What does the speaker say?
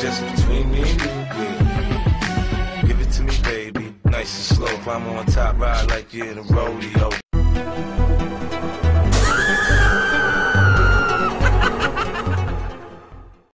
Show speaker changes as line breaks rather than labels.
just between me and you, yeah. Give it to me, baby. Nice and slow. Climb on top, ride like you're in a rodeo.